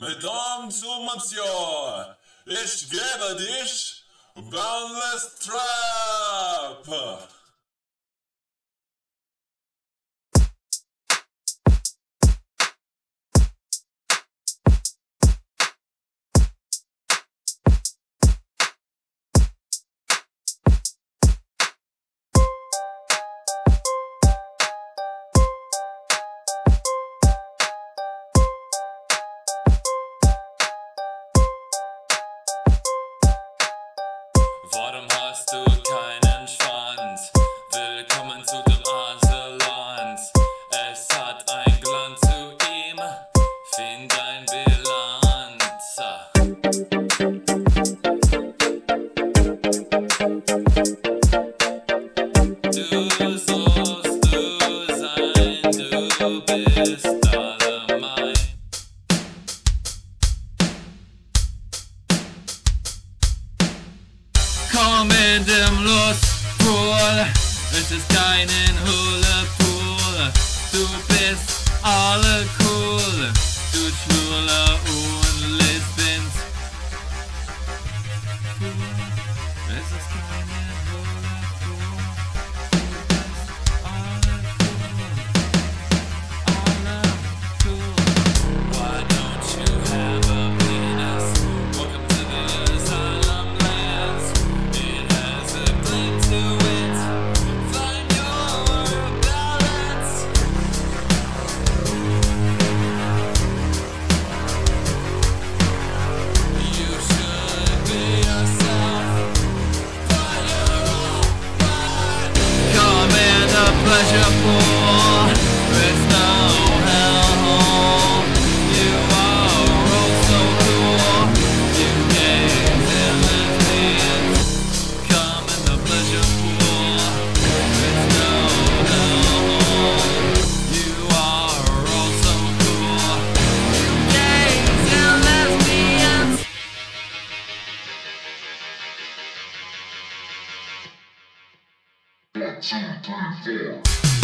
Mesdames und Messieurs, ich gebe dich Boundless Trap! Warum hast du keinen Schwanz? Willkommen zu dem Aseland. Es hat ein Glanz zu ihm. Find ein Bilanz. Du sollst du sein, du bist Komm in dem Lustpool, es ist keinen Hula-Pool. Du bist alle cool, du Schwule und Lesbins. Es ist keinen Hula-Pool. pleasure for two, three, four.